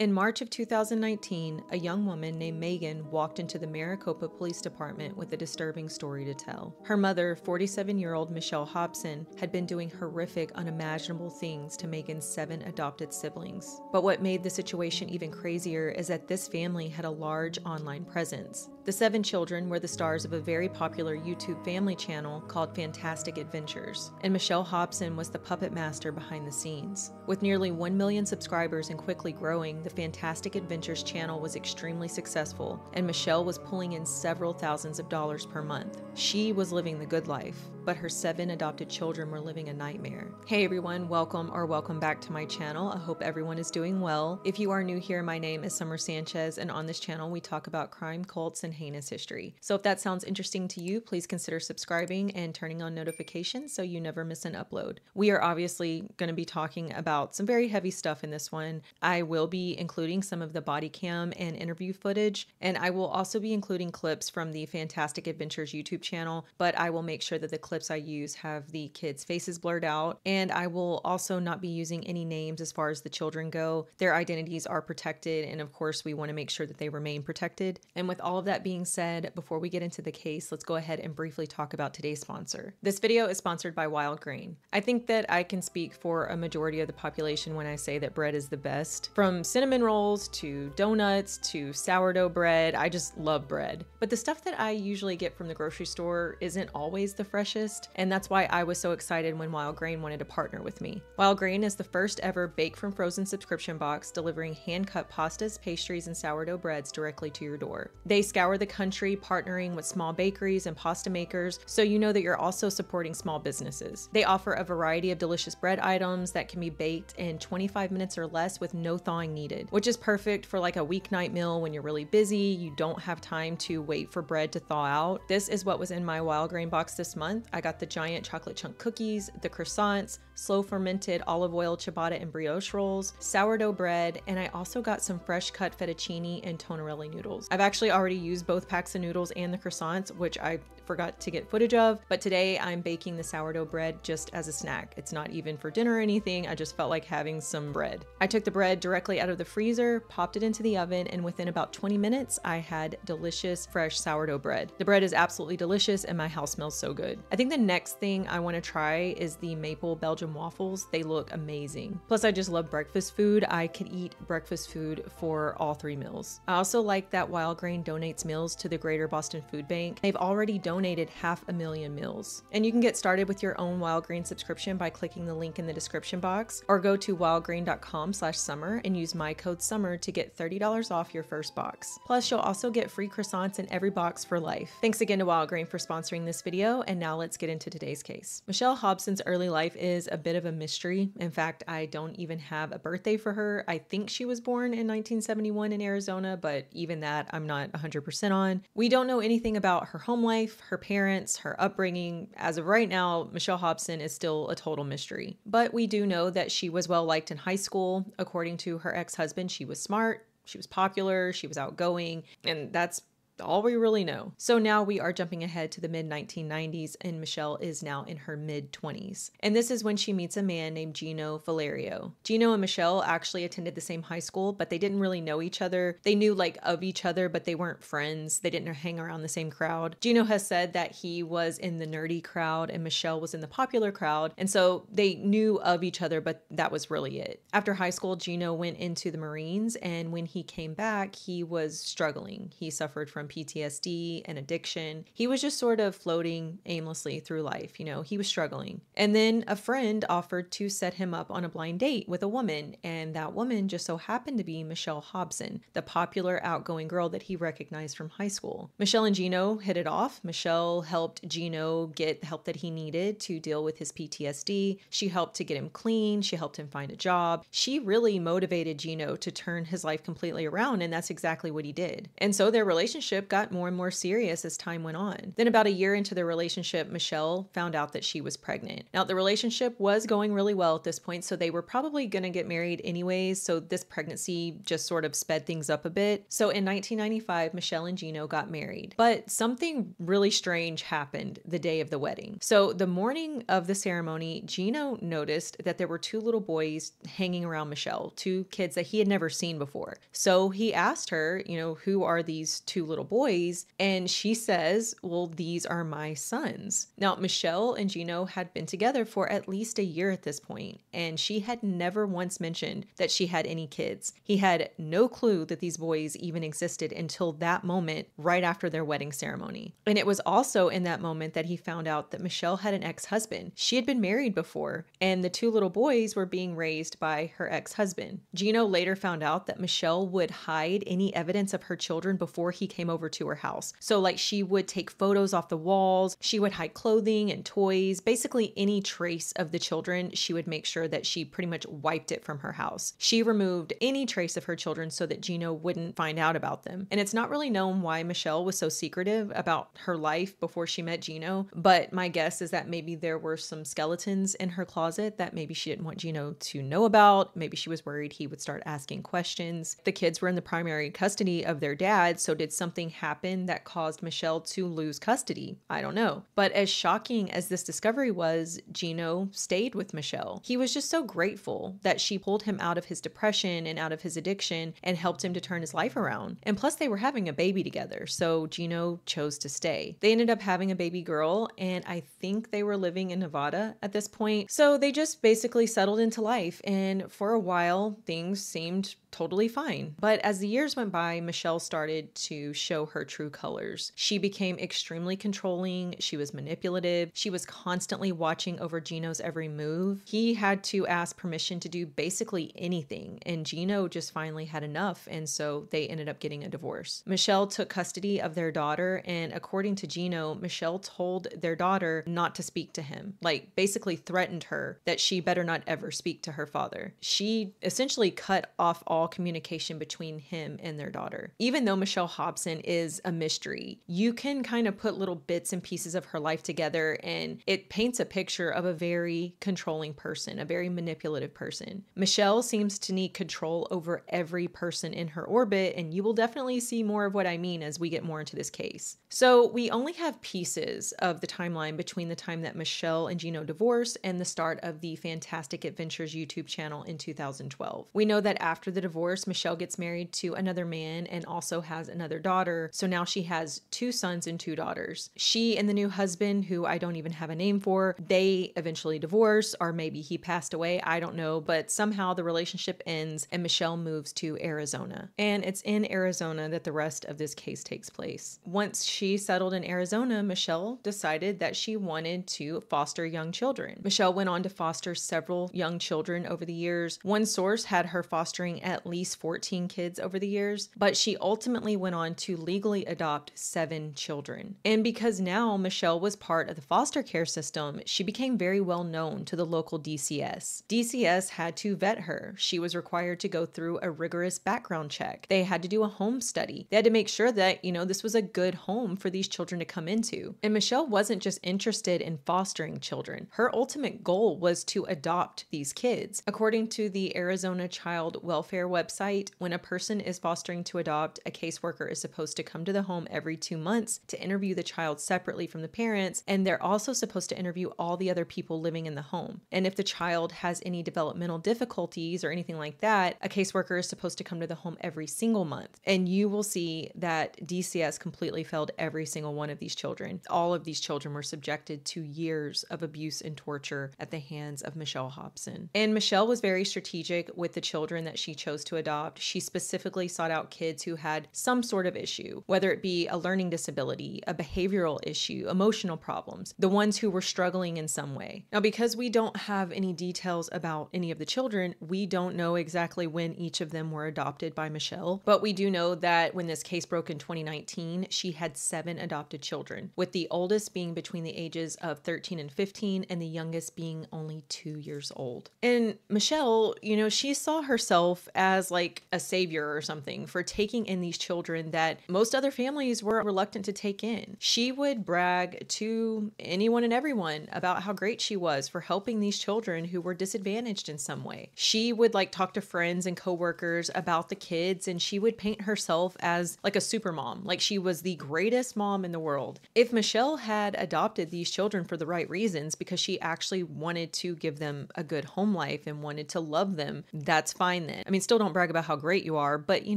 In March of 2019, a young woman named Magen walked into the Maricopa Police Department with a disturbing story to tell. Her mother, 47 year old Machelle Hobson, had been doing horrific, unimaginable things to Magen's seven adopted siblings. But what made the situation even crazier is that this family had a large online presence. The seven children were the stars of a very popular YouTube family channel called Fantastic Adventures, and Machelle Hobson was the puppet master behind the scenes. With nearly 1 million subscribers and quickly growing, the Fantastic Adventures channel was extremely successful, and Machelle was pulling in several thousands of dollars per month. She was living the good life, but her seven adopted children were living a nightmare. Hey everyone, welcome or welcome back to my channel. I hope everyone is doing well. If you are new here, my name is Sommer Sanchez, and on this channel we talk about crime, cults, and heinous history. So if that sounds interesting to you, please consider subscribing and turning on notifications so you never miss an upload. We are obviously going to be talking about some very heavy stuff in this one. I will be including some of the body cam and interview footage, and I will also be including clips from the Fantastic Adventures YouTube channel, but I will make sure that the clips I use have the kids' faces blurred out, and I will also not be using any names as far as the children go. Their identities are protected, and of course, we want to make sure that they remain protected. And with all of that being said, before we get into the case, let's go ahead and briefly talk about today's sponsor. This video is sponsored by Wild Grain. I think that I can speak for a majority of the population when I say that bread is the best. From cinnamon rolls to donuts to sourdough bread, I just love bread. But the stuff that I usually get from the grocery store isn't always the freshest, and that's why I was so excited when Wild Grain wanted to partner with me. Wild Grain is the first ever bake from frozen subscription box delivering hand cut pastas, pastries, and sourdough breads directly to your door. They scour the country partnering with small bakeries and pasta makers, so you know that you're also supporting small businesses. They offer a variety of delicious bread items that can be baked in 25 minutes or less with no thawing needed, which is perfect for like a weeknight meal when you're really busy, you don't have time to wait for bread to thaw out. This is what was in my wild grain box this month. I got the giant chocolate chunk cookies, the croissants, slow fermented olive oil ciabatta and brioche rolls, sourdough bread, and I also got some fresh cut fettuccine and tonnarelli noodles. I've actually already used both packs of noodles and the croissants, which I forgot to get footage of, but today I'm baking the sourdough bread just as a snack. It's not even for dinner or anything, I just felt like having some bread. I took the bread directly out of the freezer, popped it into the oven, and within about 20 minutes, I had delicious fresh sourdough bread. The bread is absolutely delicious and my house smells so good. I think the next thing I want to try is the maple Belgian waffles. They look amazing. Plus, I just love breakfast food. I could eat breakfast food for all three meals. I also like that Wild Grain donates meals to the Greater Boston Food Bank. They've already donated half a million meals. And you can get started with your own Wild Grain subscription by clicking the link in the description box or go to wildgrain.com slash sommer and use my code sommer to get $30 off your first box. Plus, you'll also get free croissants in every box for life. Thanks again to Wild Grain for sponsoring this video, and now let's get into today's case. Machelle Hobson's early life is a bit of a mystery. In fact, I don't even have a birthday for her. I think she was born in 1971 in Arizona, but even that I'm not 100% on. We don't know anything about her home life, her parents, her upbringing. As of right now, Machelle Hobson is still a total mystery. But we do know that she was well liked in high school. According to her ex husband, she was smart, she was popular, she was outgoing, and that's all we really know. So now we are jumping ahead to the mid 1990s, and Machelle is now in her mid 20s. And this is when she meets a man named Gino Valerio. Gino and Machelle actually attended the same high school, but they didn't really know each other. They knew like of each other, but they weren't friends. They didn't hang around the same crowd. Gino has said that he was in the nerdy crowd and Machelle was in the popular crowd. And so they knew of each other, but that was really it. After high school, Gino went into the Marines, and when he came back, he was struggling. He suffered from PTSD and addiction. He was just sort of floating aimlessly through life, you know, he was struggling. And then a friend offered to set him up on a blind date with a woman, and that woman just so happened to be Machelle Hobson, the popular outgoing girl that he recognized from high school. Machelle and Gino hit it off. Machelle helped Gino get the help that he needed to deal with his PTSD. She helped to get him clean, she helped him find a job. She really motivated Gino to turn his life completely around, and that's exactly what he did. And so their relationship relationship got more and more serious as time went on. Then, about a year into the relationship, Machelle found out that she was pregnant. Now, the relationship was going really well at this point, so they were probably going to get married anyways. So, this pregnancy just sort of sped things up a bit. So, in 1995, Machelle and Gino got married. But something really strange happened the day of the wedding. So, the morning of the ceremony, Gino noticed that there were two little boys hanging around Machelle, two kids that he had never seen before. So, he asked her, you know, who are these two little boys? And she says, well, these are my sons. Now, Machelle and Gino had been together for at least a year at this point, and she had never once mentioned that she had any kids. He had no clue that these boys even existed until that moment, right after their wedding ceremony. And it was also in that moment that he found out that Machelle had an ex husband. She had been married before, and the two little boys were being raised by her ex husband. Gino later found out that Machelle would hide any evidence of her children before he came over to her house. So, like, she would take photos off the walls, she would hide clothing and toys, basically any trace of the children, she would make sure that she pretty much wiped it from her house. She removed any trace of her children so that Gino wouldn't find out about them. And it's not really known why Machelle was so secretive about her life before she met Gino, but my guess is that maybe there were some skeletons in her closet that maybe she didn't want Gino to know about. Maybe she was worried he would start asking questions. The kids were in the primary custody of their dad, so did something happen that caused Machelle to lose custody? I don't know. But as shocking as this discovery was, Gino stayed with Machelle. He was just so grateful that she pulled him out of his depression and out of his addiction and helped him to turn his life around. And plus, they were having a baby together, so Gino chose to stay. They ended up having a baby girl, and I think they were living in Nevada at this point. So they just basically settled into life, and for a while, things seemed totally fine. But as the years went by, Machelle started to show her true colors. She became extremely controlling, she was manipulative, she was constantly watching over Gino's every move. He had to ask permission to do basically anything, and Gino just finally had enough, and so they ended up getting a divorce. Machelle took custody of their daughter, and according to Gino, Machelle told their daughter not to speak to him, like basically threatened her that she better not ever speak to her father. She essentially cut off all communication between him and their daughter. Even though Machelle Hobson is a mystery, you can kind of put little bits and pieces of her life together and it paints a picture of a very controlling person, a very manipulative person. Machelle seems to need control over every person in her orbit, and you will definitely see more of what I mean as we get more into this case. So, we only have pieces of the timeline between the time that Machelle and Gino divorced and the start of the Fantastic Adventures YouTube channel in 2012. We know that after the divorce, Machelle gets married to another man and also has another daughter. So now she has two sons and two daughters. She and the new husband, who I don't even have a name for, they eventually divorce, or maybe he passed away. I don't know. But somehow the relationship ends and Machelle moves to Arizona. And it's in Arizona that the rest of this case takes place. Once she settled in Arizona, Machelle decided that she wanted to foster young children. Machelle went on to foster several young children over the years. One source had her fostering at least 14 kids over the years, but she ultimately went on to legally adopt seven children. And because now Machelle was part of the foster care system, she became very well known to the local DCS. DCS had to vet her. She was required to go through a rigorous background check. They had to do a home study. They had to make sure that, you know, this was a good home for these children to come into. And Machelle wasn't just interested in fostering children. Her ultimate goal was to adopt these kids. According to the Arizona Child Welfare website, when a person is fostering to adopt, a caseworker is supposed to come to the home every two months to interview the child separately from the parents, and they're also supposed to interview all the other people living in the home. And if the child has any developmental difficulties or anything like that, a caseworker is supposed to come to the home every single month. And you will see that DCS completely failed every single one of these children. All of these children were subjected to years of abuse and torture at the hands of Machelle Hobson. And Machelle was very strategic with the children that she chose to adopt, she specifically sought out kids who had some sort of issue, whether it be a learning disability, a behavioral issue, emotional problems, the ones who were struggling in some way. Now, because we don't have any details about any of the children, we don't know exactly when each of them were adopted by Machelle, but we do know that when this case broke in 2019, she had seven adopted children, with the oldest being between the ages of 13 and 15 and the youngest being only two years old. And Machelle, you know, she saw herself as like a savior or something for taking in these children that most other families were reluctant to take in. She would brag to anyone and everyone about how great she was for helping these children who were disadvantaged in some way. She would like talk to friends and coworkers about the kids and she would paint herself as like a super mom, like she was the greatest mom in the world. If Machelle had adopted these children for the right reasons because she actually wanted to give them a good home life and wanted to love them, that's fine then. I mean, still don't brag about how great you are, but you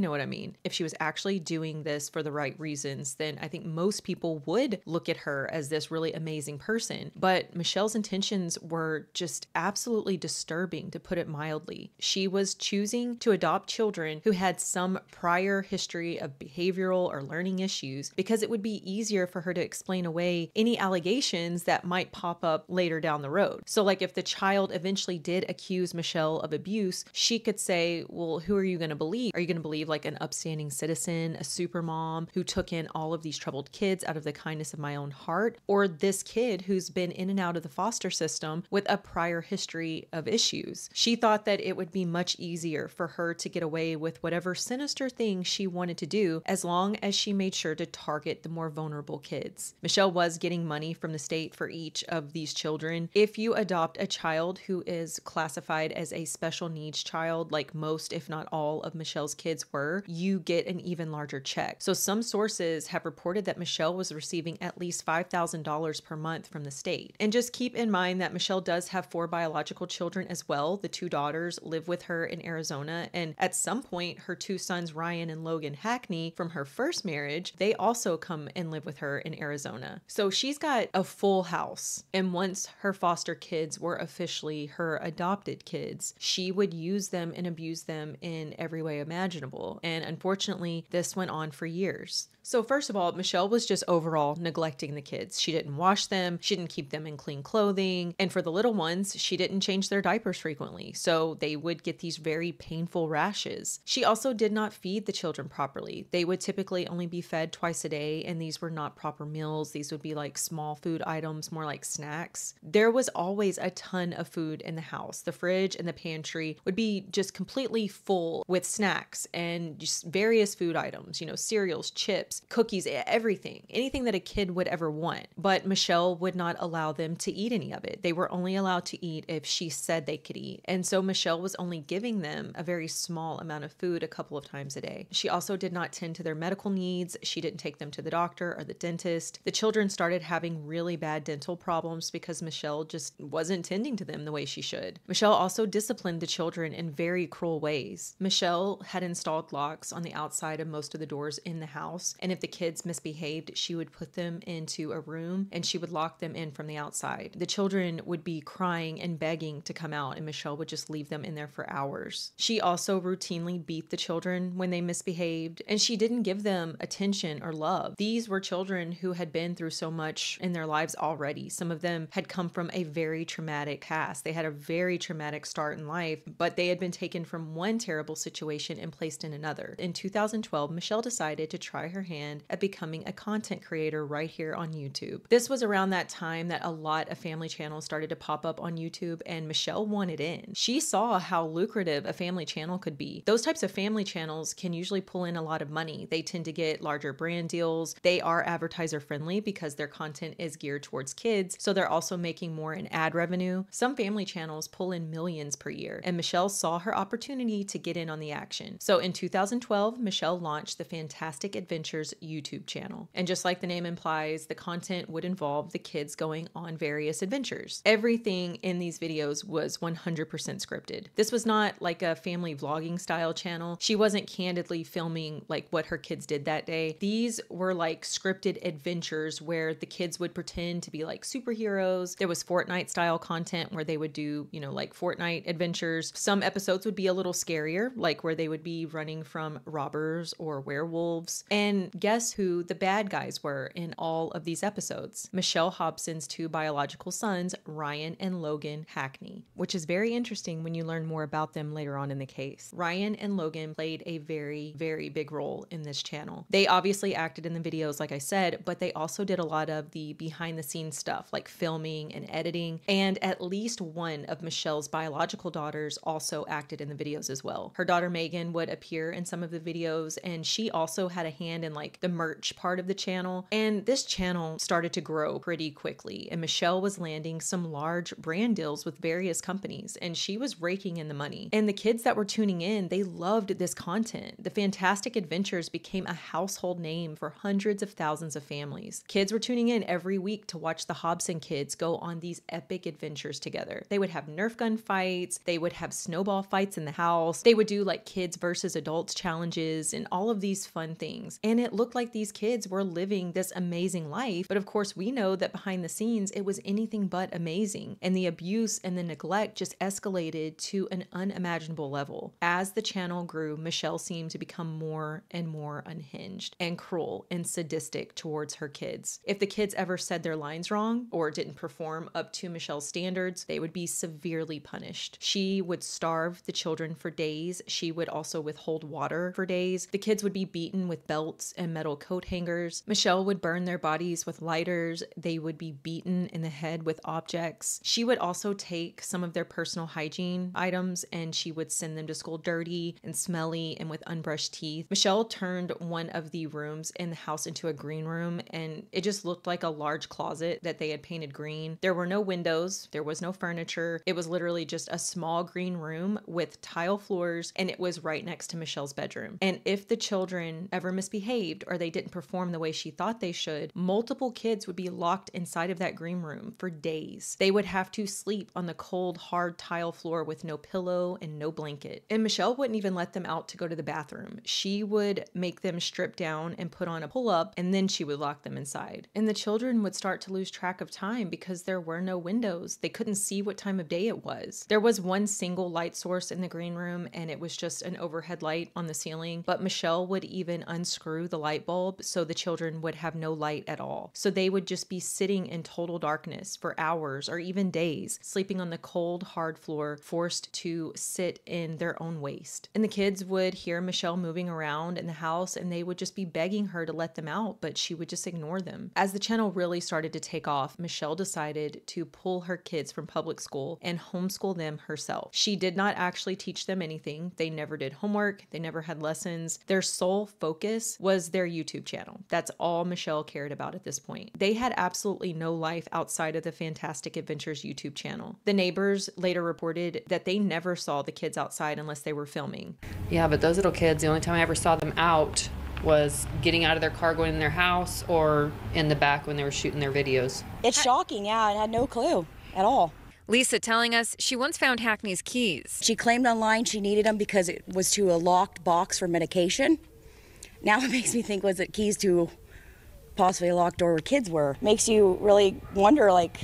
know what I mean. If she was actually doing this for the right reasons, then I think most people would look at her as this really amazing person. But Machelle's intentions were just absolutely disturbing, to put it mildly. She was choosing to adopt children who had some prior history of behavioral or learning issues because it would be easier for her to explain away any allegations that might pop up later down the road. So, like if the child eventually did accuse Machelle of abuse, she could say, Well, who are you going to believe? Are you going to believe like an upstanding citizen, a super mom who took in all of these troubled kids out of the kindness of my own heart? Or this kid who's been in and out of the foster system with a prior history of issues? She thought that it would be much easier for her to get away with whatever sinister thing she wanted to do as long as she made sure to target the more vulnerable kids. Machelle was getting money from the state for each of these children. If you adopt a child who is classified as a special needs child, like most, if not all, of Machelle's kids were, you get an even larger check. So some sources have reported that Machelle was receiving at least $5,000 per month from the state. And just keep in mind that Machelle does have four biological children as well. The two daughters live with her in Arizona. And at some point, her two sons, Ryan and Logan Hackney, from her first marriage, they also come and live with her in Arizona. So she's got a full house. And once her foster kids were officially her adopted kids, she would use them and abuse them in every way imaginable. And unfortunately, this went on for years. So, first of all, Machelle was just overall neglecting the kids. She didn't wash them, she didn't keep them in clean clothing. And for the little ones, she didn't change their diapers frequently. So, they would get these very painful rashes. She also did not feed the children properly. They would typically only be fed twice a day, and these were not proper meals. These would be like small food items, more like snacks. There was always a ton of food in the house. The fridge and the pantry would be just completely full with snacks and just various food items, you know, cereals, chips chips, cookies, everything, anything that a kid would ever want. But Machelle would not allow them to eat any of it. They were only allowed to eat if she said they could eat. And so Machelle was only giving them a very small amount of food a couple of times a day. She also did not tend to their medical needs. She didn't take them to the doctor or the dentist. The children started having really bad dental problems because Machelle just wasn't tending to them the way she should. Machelle also disciplined the children in very cruel ways. Machelle had installed locks on the outside of most of the doors in the house, and if the kids misbehaved, she would put them into a room and she would lock them in from the outside. The children would be crying and begging to come out, and Machelle would just leave them in there for hours. She also routinely beat the children when they misbehaved, and she didn't give them attention or love. These were children who had been through so much in their lives already. Some of them had come from a very traumatic past. They had a very traumatic start in life, but they had been taken from one terrible situation and placed in another. In 2012, Machelle decided to try her hand at becoming a content creator right here on YouTube. This was around that time that a lot of family channels started to pop up on YouTube, and Machelle wanted in. She saw how lucrative a family channel could be. Those types of family channels can usually pull in a lot of money. They tend to get larger brand deals. They are advertiser friendly because their content is geared towards kids, so they're also making more in ad revenue. Some family channels pull in millions per year, and Machelle saw her opportunity to get in on the action. So in 2012, Machelle launched the Fantastic Adventures YouTube channel. And just like the name implies, the content would involve the kids going on various adventures. Everything in these videos was 100% scripted. This was not like a family vlogging style channel. She wasn't candidly filming like what her kids did that day. These were like scripted adventures where the kids would pretend to be like superheroes. There was Fortnite style content where they would do, you know, like Fortnite adventures. Some episodes would be a little scarier, like where they would be running from robbers or werewolves. And guess who the bad guys were in all of these episodes? Machelle Hobson's two biological sons, Ryan and Logan Hackney, which is very interesting when you learn more about them later on in the case. Ryan and Logan played a very, very big role in this channel. They obviously acted in the videos, like I said, but they also did a lot of the behind the scenes stuff like filming and editing. And at least one of Machelle's biological daughters also acted in the videos as well. Her daughter Magen would appear in some of the videos, and she also had a hand in like the merch part of the channel. And this channel started to grow pretty quickly. And Machelle was landing some large brand deals with various companies and she was raking in the money. And the kids that were tuning in, they loved this content. The Fantastic Adventures became a household name for hundreds of thousands of families. Kids were tuning in every week to watch the Hobson kids go on these epic adventures together. They would have Nerf gun fights, they would have snowball fights in the house, they would do like kids versus adults challenges and all of these fun things. And it looked like these kids were living this amazing life. But of course, we know that behind the scenes, it was anything but amazing. And the abuse and the neglect just escalated to an unimaginable level. As the channel grew, Machelle seemed to become more and more unhinged and cruel and sadistic towards her kids. If the kids ever said their lines wrong or didn't perform up to Machelle's standards, they would be severely punished. She would starve the children for days. She would also withhold water for days. The kids would be beaten with belts and metal coat hangers. Machelle would burn their bodies with lighters. They would be beaten in the head with objects. She would also take some of their personal hygiene items and she would send them to school dirty and smelly and with unbrushed teeth. Machelle turned one of the rooms in the house into a green room and it just looked like a large closet that they had painted green. There were no windows, there was no furniture. It was literally just a small green room with tile floors and it was right next to Machelle's bedroom. And if the children ever misbehaved or they didn't perform the way she thought they should, multiple kids would be locked inside of that green room for days. They would have to sleep on the cold, hard tile floor with no pillow and no blanket. And Machelle wouldn't even let them out to go to the bathroom. She would make them strip down and put on a pull up, and then she would lock them inside. And the children would start to lose track of time because there were no windows. They couldn't see what time of day it was. There was one single light source in the green room, and it was just an overhead light on the ceiling. But Machelle would even unscrew the light bulb so the children would have no light at all. So they would just be sitting in total darkness for hours or even days, sleeping on the cold, hard floor, forced to sit in their own waste. And the kids would hear Machelle moving around in the house and they would just be begging her to let them out, but she would just ignore them. As the channel really started to take off, Machelle decided to pull her kids from public school and homeschool them herself. She did not actually teach them anything. They never did homework, they never had lessons. Their sole focus was their YouTube channel. That's all Machelle cared about at this point. They had absolutely no life outside of the Fantastic Adventures YouTube channel. The neighbors later reported that they never saw the kids outside unless they were filming. Yeah, but those little kids, the only time I ever saw them out was getting out of their car, going in their house, or in the back when they were shooting their videos. It's shocking, yeah. I had no clue at all. Lisa telling us she once found Hackney's keys. She claimed online she needed them because it was to a locked box for medication. Now it makes me think was it keys to possibly a locked door where kids were? Makes you really wonder, like,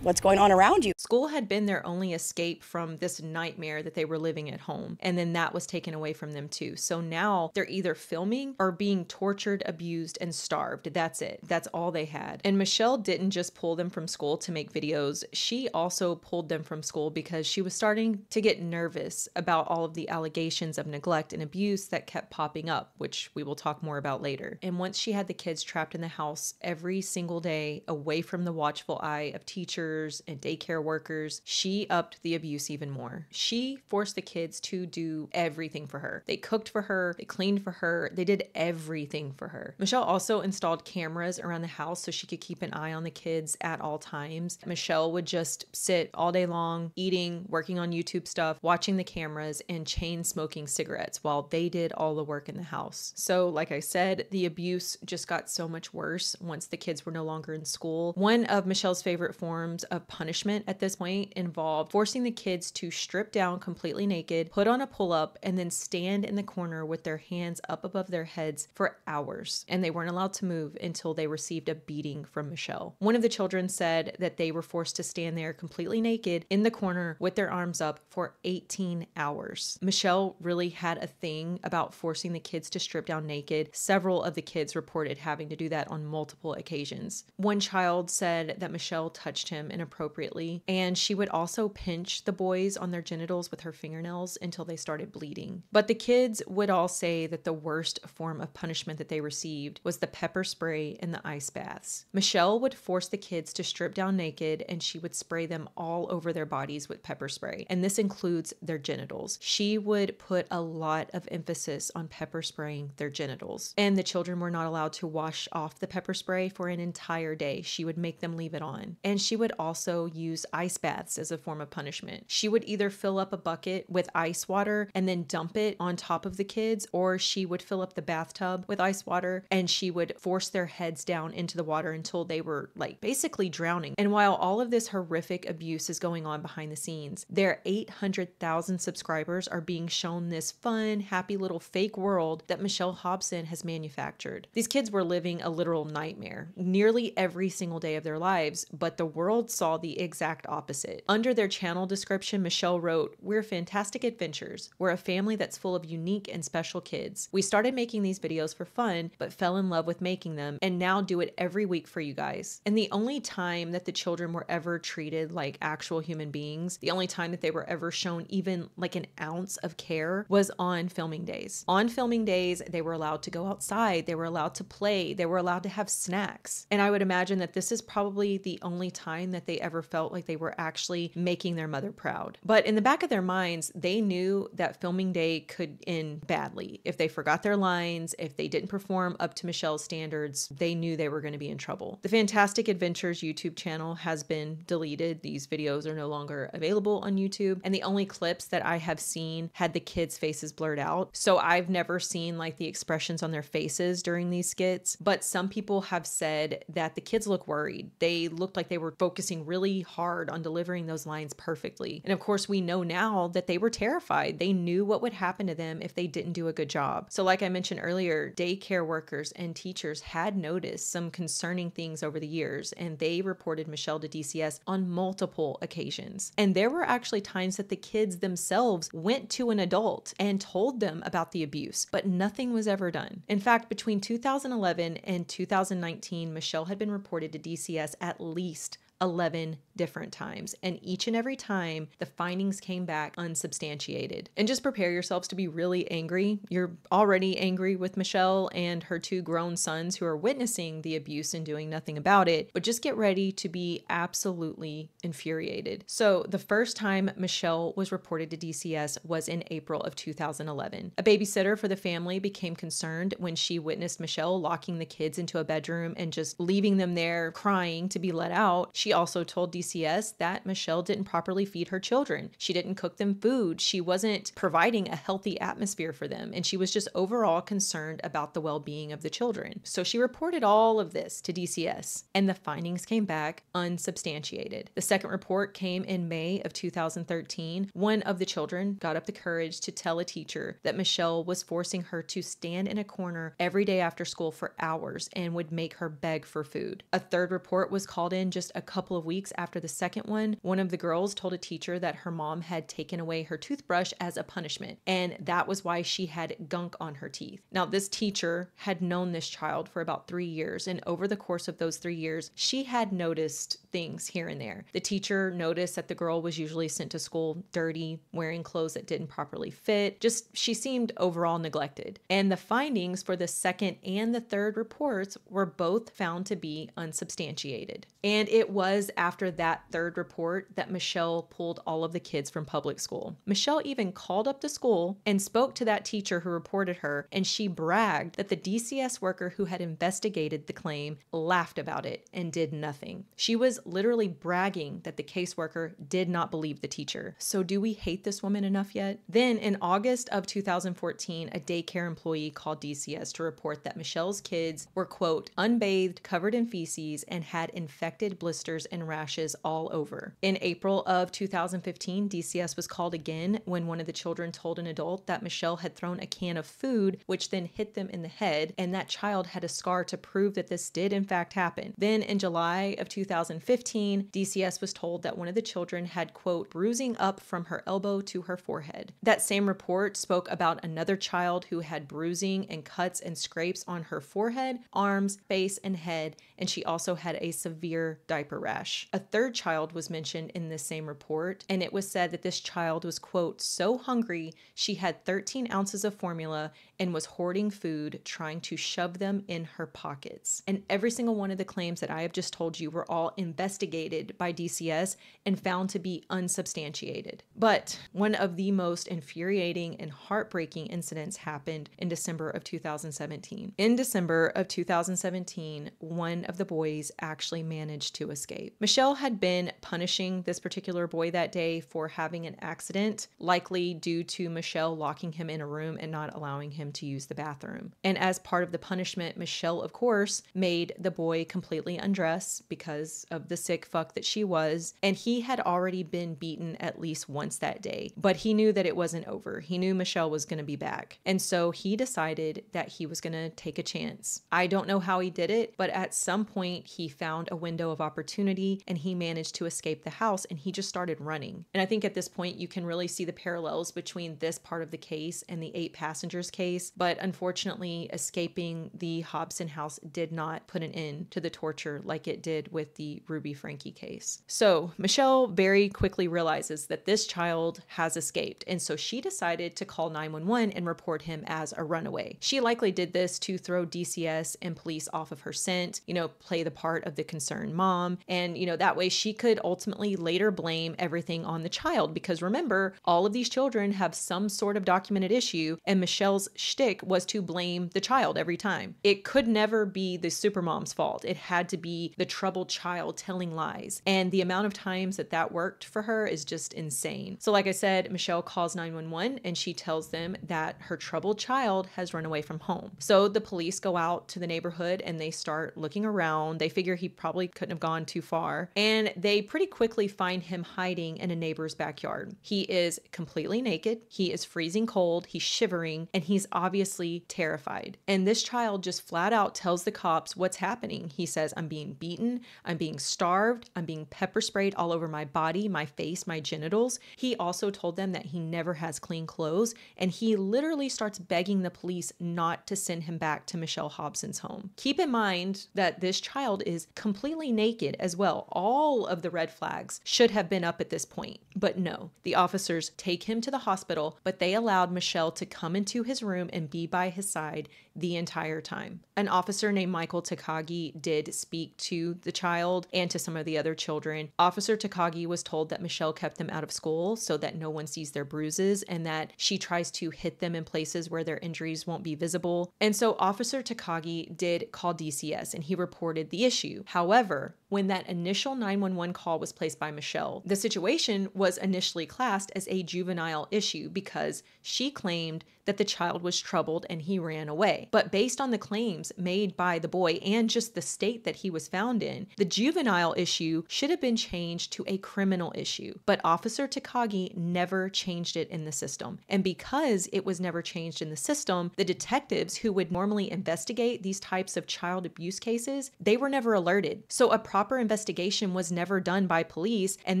what's going on around you. School had been their only escape from this nightmare that they were living at home. And then that was taken away from them too. So now they're either filming or being tortured, abused, and starved. That's it. That's all they had. And Machelle didn't just pull them from school to make videos, she also pulled them from school because she was starting to get nervous about all of the allegations of neglect and abuse that kept popping up, which we will talk more about later. And once she had the kids trapped in the house every single day, away from the watchful eye of teachers, and daycare workers, she upped the abuse even more. She forced the kids to do everything for her. They cooked for her, they cleaned for her, they did everything for her. Machelle also installed cameras around the house so she could keep an eye on the kids at all times. Machelle would just sit all day long, eating, working on YouTube stuff, watching the cameras, and chain smoking cigarettes while they did all the work in the house. So, like I said, the abuse just got so much worse once the kids were no longer in school. One of Machelle's favorite forms of punishment at this point involved forcing the kids to strip down completely naked, put on a pull up, and then stand in the corner with their hands up above their heads for hours. And they weren't allowed to move until they received a beating from Machelle. One of the children said that they were forced to stand there completely naked in the corner with their arms up for 18 hours. Machelle really had a thing about forcing the kids to strip down naked. Several of the kids reported having to do that on multiple occasions. One child said that Machelle touched him inappropriately. And she would also pinch the boys on their genitals with her fingernails until they started bleeding. But the kids would all say that the worst form of punishment that they received was the pepper spray and the ice baths. Machelle would force the kids to strip down naked and she would spray them all over their bodies with pepper spray. And this includes their genitals. She would put a lot of emphasis on pepper spraying their genitals. And the children were not allowed to wash off the pepper spray for an entire day. She would make them leave it on. And she would also use ice baths as a form of punishment. She would either fill up a bucket with ice water and then dump it on top of the kids, or she would fill up the bathtub with ice water and she would force their heads down into the water until they were like basically drowning. And while all of this horrific abuse is going on behind the scenes, their 800,000 subscribers are being shown this fun, happy little fake world that Machelle Hobson has manufactured. These kids were living a literal nightmare nearly every single day of their lives, but the world saw the exact opposite. Under their channel description, Machelle wrote, We're fantastic adventures. We're a family that's full of unique and special kids. We started making these videos for fun, but fell in love with making them and now do it every week for you guys. And the only time that the children were ever treated like actual human beings, the only time that they were ever shown even like an ounce of care was on filming days. On filming days, they were allowed to go outside, they were allowed to play, they were allowed to have snacks. And I would imagine that this is probably the only time that they ever felt like they were actually making their mother proud. But in the back of their minds, they knew that filming day could end badly. If they forgot their lines, if they didn't perform up to Machelle's standards, they knew they were going to be in trouble. The Fantastic Adventures YouTube channel has been deleted. These videos are no longer available on YouTube. And the only clips that I have seen had the kids' faces blurred out. So I've never seen like the expressions on their faces during these skits. But some people have said that the kids look worried. They looked like they were focusing really hard on delivering those lines perfectly. And of course, we know now that they were terrified. They knew what would happen to them if they didn't do a good job. So, like I mentioned earlier, daycare workers and teachers had noticed some concerning things over the years, and they reported Machelle to DCS on multiple occasions. And there were actually times that the kids themselves went to an adult and told them about the abuse, but nothing was ever done. In fact, between 2011 and 2019, Machelle had been reported to DCS at least 11 different times. And each and every time, the findings came back unsubstantiated. And just prepare yourselves to be really angry. You're already angry with Machelle and her two grown sons who are witnessing the abuse and doing nothing about it, but just get ready to be absolutely infuriated. So, the first time Machelle was reported to DCS was in April of 2011. A babysitter for the family became concerned when she witnessed Machelle locking the kids into a bedroom and just leaving them there crying to be let out. She also told DCS that Machelle didn't properly feed her children. She didn't cook them food. She wasn't providing a healthy atmosphere for them. And she was just overall concerned about the well being of the children. So she reported all of this to DCS, and the findings came back unsubstantiated. The second report came in May of 2013. One of the children got up the courage to tell a teacher that Machelle was forcing her to stand in a corner every day after school for hours and would make her beg for food. A third report was called in just a couple of weeks after the second one. One of the girls told a teacher that her mom had taken away her toothbrush as a punishment, and that was why she had gunk on her teeth. Now, this teacher had known this child for about three years, and over the course of those three years, she had noticed things here and there. The teacher noticed that the girl was usually sent to school dirty, wearing clothes that didn't properly fit. Just she seemed overall neglected. And the findings for the second and the third reports were both found to be unsubstantiated. And it was after that third report that Machelle pulled all of the kids from public school. Machelle even called up the school and spoke to that teacher who reported her, and she bragged that the DCS worker who had investigated the claim laughed about it and did nothing. She was literally bragging that the caseworker did not believe the teacher. So, do we hate this woman enough yet? Then, in August of 2014, a daycare employee called DCS to report that Machelle's kids were, quote, unbathed, covered in feces, and had infected blisters and rashes all over. In April of 2015, DCS was called again when one of the children told an adult that Machelle had thrown a can of food, which then hit them in the head, and that child had a scar to prove that this did in fact happen. Then in July of 2015, DCS was told that one of the children had, quote, bruising up from her elbow to her forehead. That same report spoke about another child who had bruising and cuts and scrapes on her forehead, arms, face, and head, and she also had a severe diaper rash. A third child was mentioned in this same report, and it was said that this child was, quote, so hungry she had 13 ounces of formula and was hoarding food, trying to shove them in her pockets. And every single one of the claims that I have just told you were all investigated by DCS and found to be unsubstantiated. But one of the most infuriating and heartbreaking incidents happened in December of 2017. In December of 2017, one of the boys actually managed to escape. Machelle had been punishing this particular boy that day for having an accident, likely due to Machelle locking him in a room and not allowing him to use the bathroom. And as part of the punishment, Machelle, of course, made the boy completely undress because of the sick fuck that she was. And he had already been beaten at least once that day, but he knew that it wasn't over. He knew Machelle was going to be back. And so he decided that he was going to take a chance. I don't know how he did it, but at some point he found a window of opportunity and he managed to escape the house and he just started running. And I think at this point you can really see the parallels between this part of the case and the eight passengers case. But unfortunately, escaping the Hobson house did not put an end to the torture like it did with the Ruby Franke case. So Machelle very quickly realizes that this child has escaped. And so she decided to call 911 and report him as a runaway. She likely did this to throw DCS and police off of her scent, you know, play the part of the concerned mom. And, you know, that way she could ultimately later blame everything on the child. Because remember, all of these children have some sort of documented issue, and Machelle's shtick was to blame the child every time. It could never be the supermom's fault. It had to be the troubled child telling lies. And the amount of times that that worked for her is just insane. So, like I said, Machelle calls 911 and she tells them that her troubled child has run away from home. So the police go out to the neighborhood and they start looking around. They figure he probably couldn't have gone too far. And they pretty quickly find him hiding in a neighbor's backyard. He is completely naked, he is freezing cold, he's shivering, and he's obviously terrified. And this child just flat out tells the cops what's happening. He says, I'm being beaten, I'm being starved, I'm being pepper sprayed all over my body, my face, my genitals. He also told them that he never has clean clothes, and he literally starts begging the police not to send him back to Machelle Hobson's home. Keep in mind that this child is completely naked as well. All of the red flags should have been up at this point, but no. The officers take him to the hospital, but they allowed Machelle to come into his room and be by his side the entire time. An officer named Michael Takagi did speak to the child and to some of the other children. Officer Takagi was told that Machelle kept them out of school so that no one sees their bruises and that she tries to hit them in places where their injuries won't be visible. And so Officer Takagi did call DCS and he reported the issue. However, when that initial 911 call was placed by Machelle, the situation was initially classed as a juvenile issue because she claimed that the child was troubled and he ran away. But based on the claims made by the boy and just the state that he was found in, the juvenile issue should have been changed to a criminal issue. But Officer Takagi never changed it in the system. And because it was never changed in the system, the detectives who would normally investigate these types of child abuse cases, they were never alerted. So a proper investigation was never done by police, and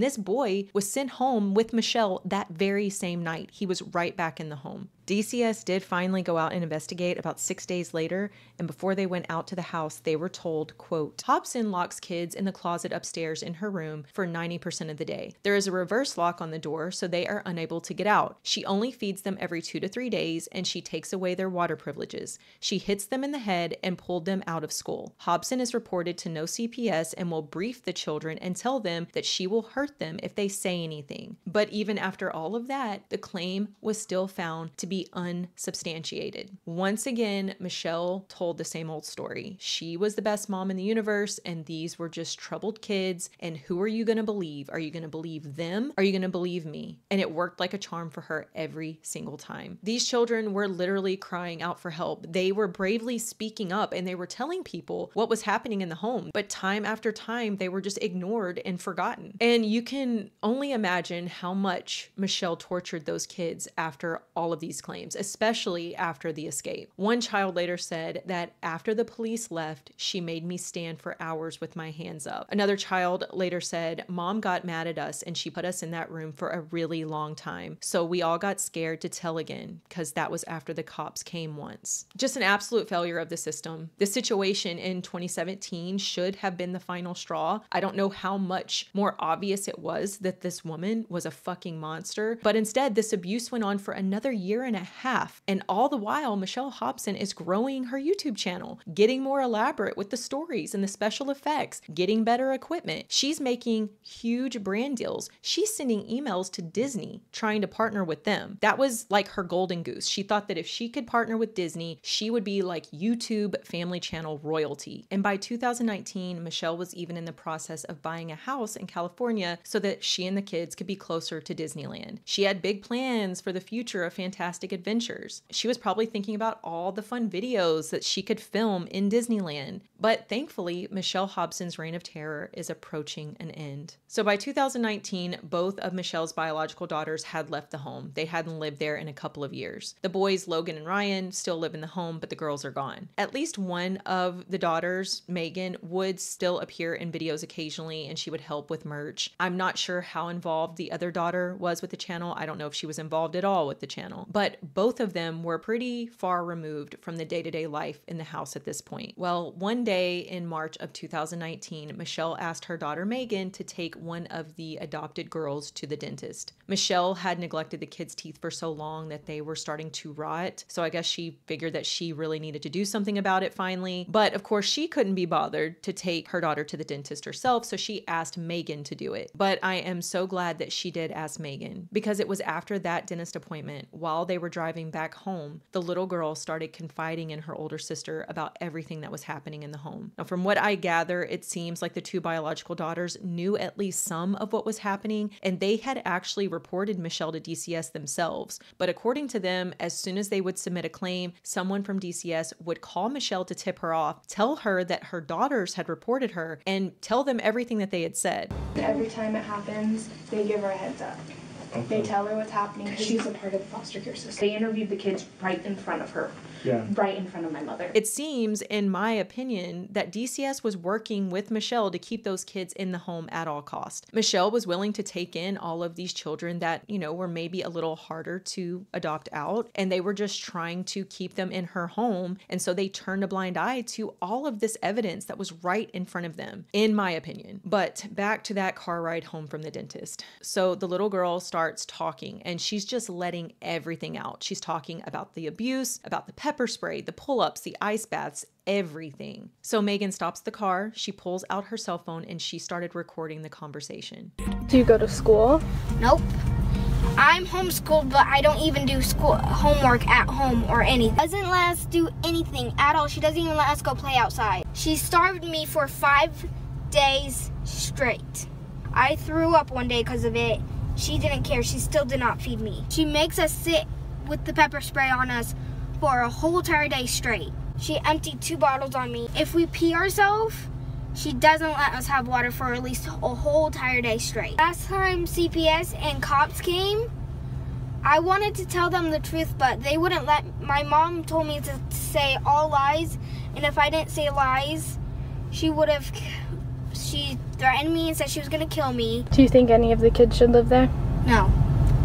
this boy was sent home with Machelle that very same night. He was right back in the home. DCS did finally go out and investigate about six days later, and before they went out to the house, they were told, quote, Hobson locks kids in the closet upstairs in her room for 90% of the day. There is a reverse lock on the door, so they are unable to get out. She only feeds them every two to three days, and she takes away their water privileges. She hits them in the head and pulled them out of school. Hobson is reported to no CPS and will brief the children and tell them that she will hurt them if they say anything. But even after all of that, the claim was still found to be unsubstantiated. Once again, Machelle told the same old story. She was the best mom in the universe, and these were just troubled kids. And who are you going to believe? Are you going to believe them? Are you going to believe me? And it worked like a charm for her every single time. These children were literally crying out for help. They were bravely speaking up and they were telling people what was happening in the home. But time after time, they were just ignored and forgotten. And you can only imagine how much Machelle tortured those kids after all of these these claims, especially after the escape. One child later said that after the police left, she made me stand for hours with my hands up. Another child later said, Mom got mad at us and she put us in that room for a really long time. So we all got scared to tell again because that was after the cops came once. Just an absolute failure of the system. The situation in 2017 should have been the final straw. I don't know how much more obvious it was that this woman was a fucking monster, but instead, this abuse went on for another year and a half. And all the while, Machelle Hobson is growing her YouTube channel, getting more elaborate with the stories and the special effects, getting better equipment. She's making huge brand deals. She's sending emails to Disney trying to partner with them. That was like her golden goose. She thought that if she could partner with Disney, she would be like YouTube family channel royalty. And by 2019, Machelle was even in the process of buying a house in California so that she and the kids could be closer to Disneyland. She had big plans for the future of Fantastic Adventures. She was probably thinking about all the fun videos that she could film in Disneyland. But thankfully, Machelle Hobson's reign of terror is approaching an end. So by 2019, both of Machelle's biological daughters had left the home. They hadn't lived there in a couple of years. The boys, Logan and Ryan, still live in the home, but the girls are gone. At least one of the daughters, Magen, would still appear in videos occasionally and she would help with merch. I'm not sure how involved the other daughter was with the channel. I don't know if she was involved at all with the channel, but both of them were pretty far removed from the day to day life in the house at this point. Well, one day in March of 2019, Machelle asked her daughter Magen to take one of the adopted girls to the dentist. Machelle had neglected the kids' teeth for so long that they were starting to rot, so I guess she figured that she really needed to do something about it finally. But of course, she couldn't be bothered to take her daughter to the dentist herself, so she asked Magen to do it. But I am so glad that she did ask Magen because it was after that dentist appointment, while they were driving back home, the little girl started confiding in her older sister about everything that was happening in the home. Now, from what I gather, it seems like the two biological daughters knew at least some of what was happening, and they had actually reported Machelle to DCS themselves. But according to them, as soon as they would submit a claim, someone from DCS would call Machelle to tip her off, tell her that her daughters had reported her, and tell them everything that they had said. Every time it happens, they give her a heads up. They tell her what's happening. Because she's a part of the foster care system. They interviewed the kids right in front of her. Yeah. Right in front of my mother. It seems, in my opinion, that DCS was working with Machelle to keep those kids in the home at all cost. Machelle was willing to take in all of these children that, you know, were maybe a little harder to adopt out, and they were just trying to keep them in her home. And so they turned a blind eye to all of this evidence that was right in front of them, in my opinion. But back to that car ride home from the dentist. So the little girl starts talking, and she's just letting everything out. She's talking about the abuse, about the pepper spray, the pull ups, the ice baths, everything. So Magen stops the car, she pulls out her cell phone, and she started recording the conversation. Do you go to school? Nope. I'm homeschooled, but I don't even do school homework at home or anything. Doesn't let us do anything at all. She doesn't even let us go play outside. She starved me for five days straight. I threw up one day because of it. She didn't care. She still did not feed me. She makes us sit with the pepper spray on us for a whole entire day straight. She emptied two bottles on me. If we pee ourselves, she doesn't let us have water for at least a whole entire day straight. Last time CPS and cops came, I wanted to tell them the truth, but they wouldn't let. My mom told me to say all lies, and if I didn't say lies, she would have. She threatened me and said she was gonna kill me. Do you think any of the kids should live there? No,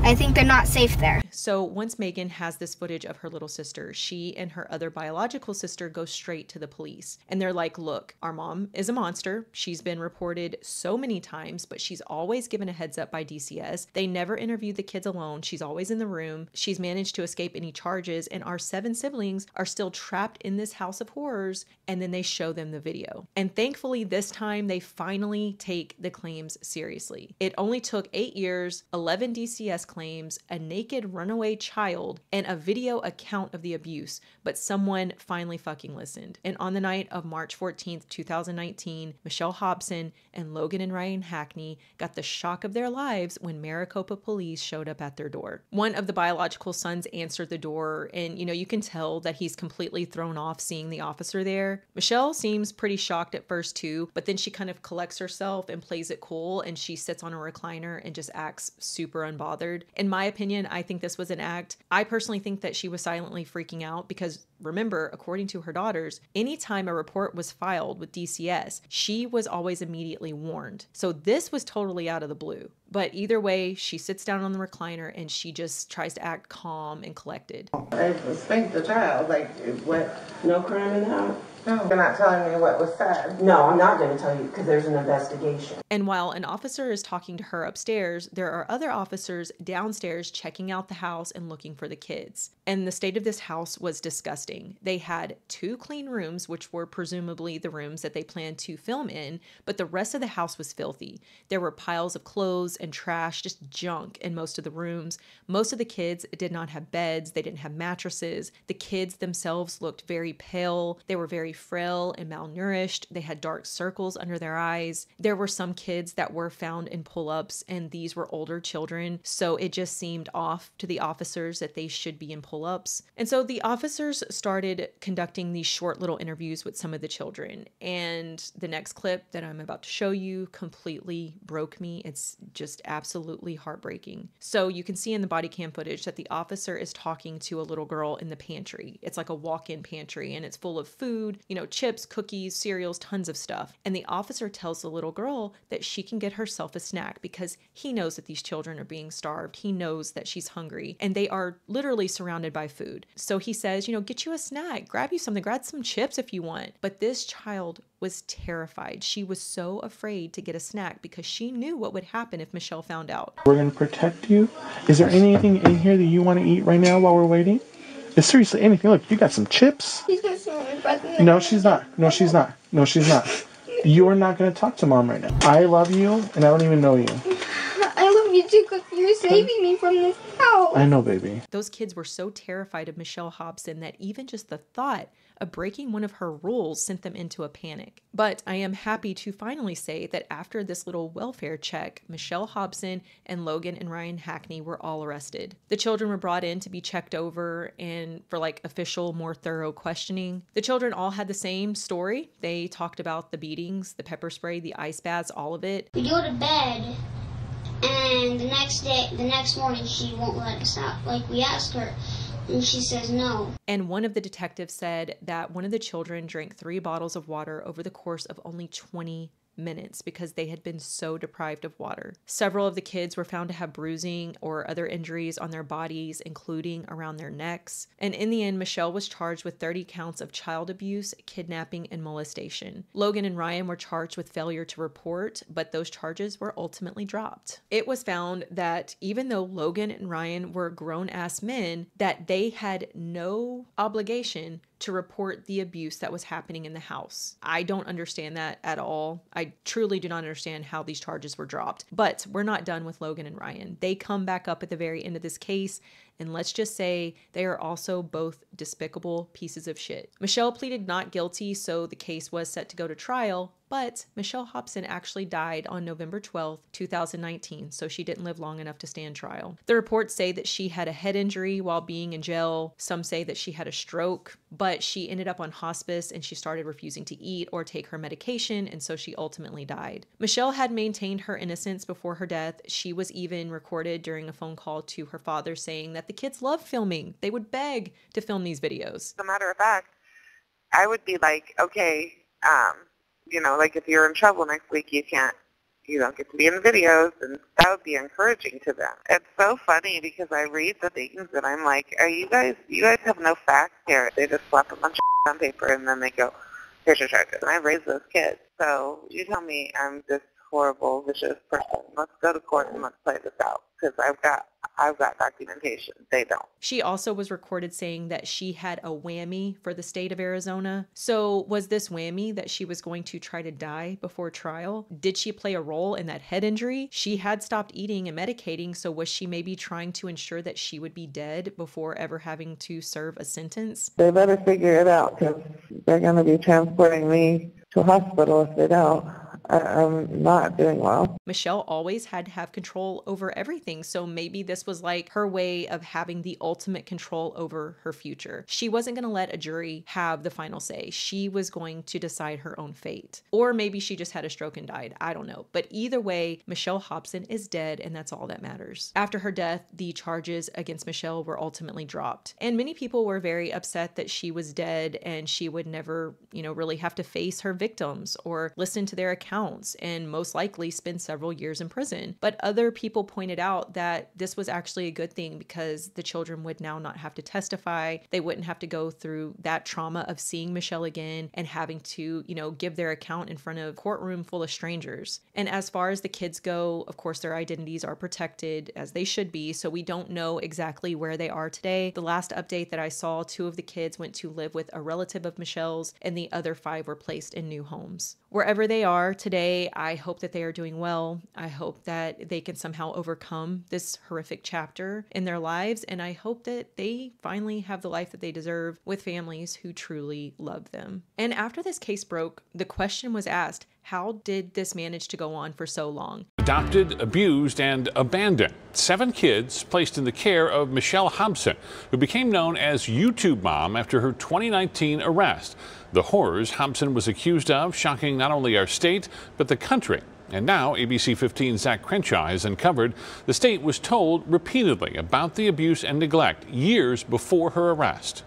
I think they're not safe there. So once Magen has this footage of her little sister, she and her other biological sister go straight to the police. And they're like, look, our mom is a monster. She's been reported so many times, but she's always given a heads up by DCS. They never interview the kids alone. She's always in the room. She's managed to escape any charges, and our seven siblings are still trapped in this house of horrors. And then they show them the video. And thankfully, this time they finally take the claims seriously. It only took eight years, 11 DCS claims, a naked runaway child, and a video account of the abuse, but someone finally fucking listened. And on the night of March 14th, 2019, Machelle Hobson and Logan and Ryan Hackney got the shock of their lives when Maricopa police showed up at their door. One of the biological sons answered the door, and you know, you can tell that he's completely thrown off seeing the officer there. Machelle seems pretty shocked at first, too, but then she kind of collects herself and plays it cool, and she sits on a recliner and just acts super unbothered. In my opinion, I think this was was an act. I personally think that she was silently freaking out because remember, according to her daughters, anytime a report was filed with DCS, she was always immediately warned. So this was totally out of the blue. But either way, she sits down on the recliner and she just tries to act calm and collected. I spanked the child. Like, what? No crime in the house? Oh. No. You're not telling me what was said. No, I'm not going to tell you because there's an investigation. And while an officer is talking to her upstairs, there are other officers downstairs checking out the house and looking for the kids. And the state of this house was disgusting. They had two clean rooms, which were presumably the rooms that they planned to film in, but the rest of the house was filthy. There were piles of clothes and trash, just junk in most of the rooms. Most of the kids did not have beds, they didn't have mattresses. The kids themselves looked very pale, they were very frail and malnourished. They had dark circles under their eyes. There were some kids that were found in pull ups, and these were older children. So it just seemed off to the officers that they should be in pull ups. And so the officers started conducting these short little interviews with some of the children. And the next clip that I'm about to show you completely broke me. It's just absolutely heartbreaking. So you can see in the body cam footage that the officer is talking to a little girl in the pantry. It's like a walk in pantry and it's full of food, you know, chips, cookies, cereals, tons of stuff. And the officer tells the little girl that she can get herself a snack because he knows that these children are being starved. He knows that she's hungry and they are literally surrounded by food. So he says, you know, get you a snack, grab you something, grab some chips if you want. But this child was terrified. She was so afraid to get a snack because she knew what would happen if Machelle found out. We're going to protect you. Is there anything in here that you want to eat right now while we're waiting? Is seriously anything? Look, you got some chips. No, she's not. No, she's not. No, she's not. You are not going to talk to mom right now. I love you, and I don't even know you. I you too because you're saving me from this house. I know, baby. Those kids were so terrified of Machelle Hobson that even just the thought of breaking one of her rules sent them into a panic. But I am happy to finally say that after this little welfare check, Machelle Hobson and Logan and Ryan Hackney were all arrested. The children were brought in to be checked over and for like official, more thorough questioning. The children all had the same story. They talked about the beatings, the pepper spray, the ice baths, all of it. We go to bed and the next day the next morning she won't let us out like we asked her and she says no. And one of the detectives said that one of the children drank three bottles of water over the course of only 20 minutes because they had been so deprived of water. Several of the kids were found to have bruising or other injuries on their bodies, including around their necks. And in the end, Machelle was charged with 30 counts of child abuse, kidnapping, and molestation. Logan and Ryan were charged with failure to report, but those charges were ultimately dropped. It was found that even though Logan and Ryan were grown ass men, that they had no obligation to report the abuse that was happening in the house. I don't understand that at all. I truly do not understand how these charges were dropped. But we're not done with Logan and Ryan. They come back up at the very end of this case. And let's just say they are also both despicable pieces of shit. Machelle pleaded not guilty, so the case was set to go to trial, but Machelle Hobson actually died on November 12, 2019, so she didn't live long enough to stand trial. The reports say that she had a head injury while being in jail. Some say that she had a stroke, but she ended up on hospice and she started refusing to eat or take her medication, and so she ultimately died. Machelle had maintained her innocence before her death. She was even recorded during a phone call to her father saying that the kids love filming. They would beg to film these videos. As a matter of fact, I would be like, okay, um, you know, like if you're in trouble next week, you can't, you don't get to be in the videos, and that would be encouraging to them. It's so funny because I read the things and I'm like, are you guys, you guys have no facts here. They just slap a bunch of on paper and then they go, here's your charges. And I raised those kids. So you tell me I'm this horrible, vicious person. Let's go to court and let's play this out because I've got I've got documentation. They don't. She also was recorded saying that she had a whammy for the state of Arizona. So, was this whammy that she was going to try to die before trial? Did she play a role in that head injury? She had stopped eating and medicating, so was she maybe trying to ensure that she would be dead before ever having to serve a sentence? They better figure it out because they're going to be transporting me to hospital if they don't. I, I'm not doing well. Machelle always had to have control over everything. So maybe this was like her way of having the ultimate control over her future. She wasn't going to let a jury have the final say. She was going to decide her own fate. Or maybe she just had a stroke and died. I don't know. But either way, Machelle Hobson is dead, and that's all that matters. After her death, the charges against Machelle were ultimately dropped. And many people were very upset that she was dead and she would never, you know, really have to face her victims or listen to their accounts and most likely spend several years in prison. But other people pointed out that this was actually a good thing because the children would now not have to testify. They wouldn't have to go through that trauma of seeing Machelle again and having to, you know, give their account in front of a courtroom full of strangers. And as far as the kids go, of course, their identities are protected as they should be. So we don't know exactly where they are today. The last update that I saw, two of the kids went to live with a relative of Machelle's, and the other five were placed in new homes. Wherever they are today, I hope that they are doing well. I hope that they can somehow overcome this horrific chapter in their lives. And I hope that they finally have the life that they deserve with families who truly love them. And after this case broke, the question was asked how did this manage to go on for so long? Adopted, abused, and abandoned. Seven kids placed in the care of Machelle Hobson, who became known as YouTube Mom after her 2019 arrest. The horrors Hobson was accused of shocking not only our state, but the country. And now, ABC 15's Zach Crenshaw has uncovered the state was told repeatedly about the abuse and neglect years before her arrest.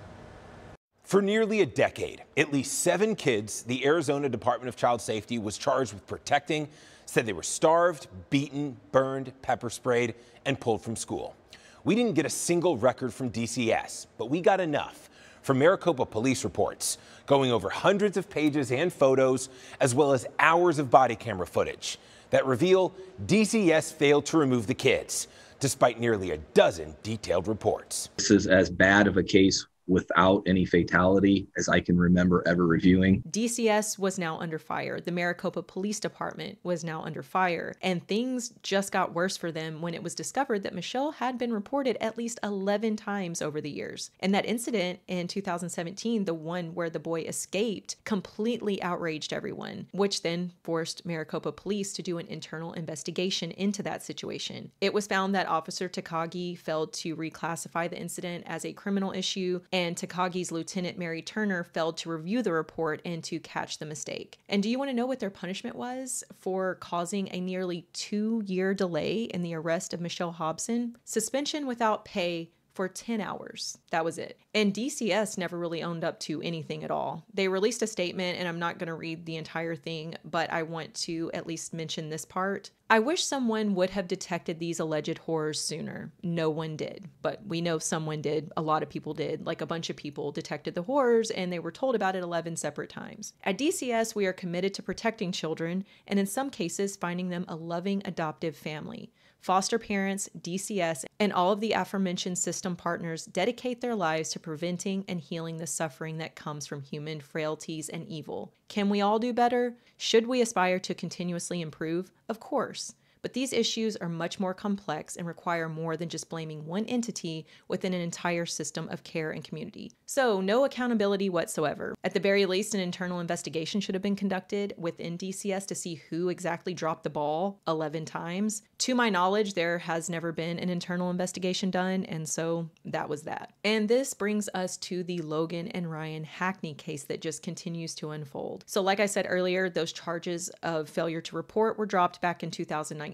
For nearly a decade, at least seven kids the Arizona Department of Child Safety was charged with protecting said they were starved, beaten, burned, pepper sprayed, and pulled from school. We didn't get a single record from DCS, but we got enough from Maricopa police reports, going over hundreds of pages and photos, as well as hours of body camera footage that reveal DCS failed to remove the kids, despite nearly a dozen detailed reports. This is as bad of a case without any fatality as I can remember ever reviewing. DCS was now under fire. The Maricopa Police Department was now under fire. And things just got worse for them when it was discovered that Machelle had been reported at least 11 times over the years. And that incident in 2017, the one where the boy escaped, completely outraged everyone, which then forced Maricopa Police to do an internal investigation into that situation. It was found that Officer Takagi failed to reclassify the incident as a criminal issue Takagi's Lieutenant Mary Turner failed to review the report and to catch the mistake. And do you want to know what their punishment was for causing a nearly two year delay in the arrest of Machelle Hobson? Suspension without pay for 10 hours. That was it. And DCS never really owned up to anything at all. They released a statement, and I'm not going to read the entire thing, but I want to at least mention this part. I wish someone would have detected these alleged horrors sooner. No one did, but we know someone did. A lot of people did. Like a bunch of people detected the horrors and they were told about it 11 separate times. At DCS, we are committed to protecting children and in some cases, finding them a loving adoptive family. Foster parents, DCS, and all of the aforementioned system partners dedicate their lives to preventing and healing the suffering that comes from human frailties and evil. Can we all do better? Should we aspire to continuously improve? Of course. But these issues are much more complex and require more than just blaming one entity within an entire system of care and community. So, no accountability whatsoever. At the very least, an internal investigation should have been conducted within DCS to see who exactly dropped the ball 11 times. To my knowledge, there has never been an internal investigation done, and so that was that. And this brings us to the Logan and Ryan Hackney case that just continues to unfold. So, like I said earlier, those charges of failure to report were dropped back in 2019.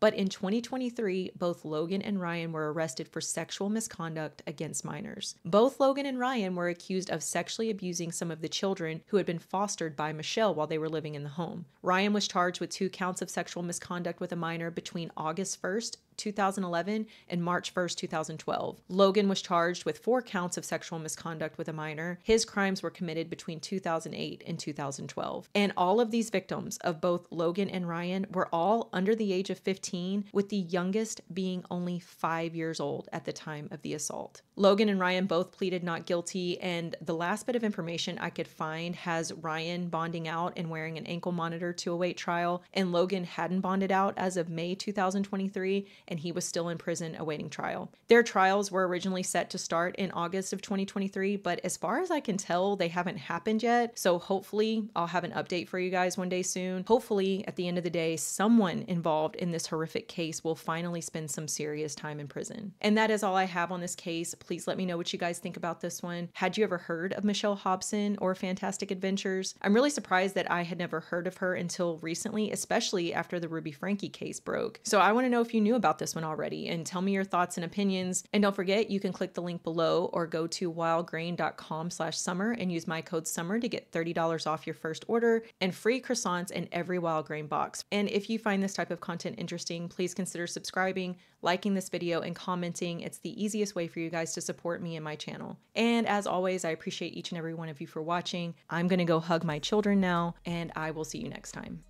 But in 2023, both Logan and Ryan were arrested for sexual misconduct against minors. Both Logan and Ryan were accused of sexually abusing some of the children who had been fostered by Machelle while they were living in the home. Ryan was charged with two counts of sexual misconduct with a minor between August 1st 2011 and March 1st, 2012. Logan was charged with four counts of sexual misconduct with a minor. His crimes were committed between 2008 and 2012. And all of these victims of both Logan and Ryan were all under the age of 15, with the youngest being only five years old at the time of the assault. Logan and Ryan both pleaded not guilty, and the last bit of information I could find has Ryan bonding out and wearing an ankle monitor to await trial, and Logan hadn't bonded out as of May 2023 and he was still in prison awaiting trial. Their trials were originally set to start in August of 2023, but as far as I can tell, they haven't happened yet. So hopefully, I'll have an update for you guys one day soon. Hopefully, at the end of the day, someone involved in this horrific case will finally spend some serious time in prison. And that is all I have on this case. Please let me know what you guys think about this one. Had you ever heard of Machelle Hobson or Fantastic Adventures? I'm really surprised that I had never heard of her until recently, especially after the Ruby Franke case broke. So I want to know if you knew about this one already and tell me your thoughts and opinions. And don't forget, you can click the link below or go to wildgrain.com slash sommer and use my code sommer to get $30 off your first order and free croissants in every Wildgrain box. And if you find this type of content interesting, please consider subscribing, liking this video, and commenting. It's the easiest way for you guys to support me and my channel. And as always, I appreciate each and every one of you for watching. I'm going to go hug my children now, and I will see you next time.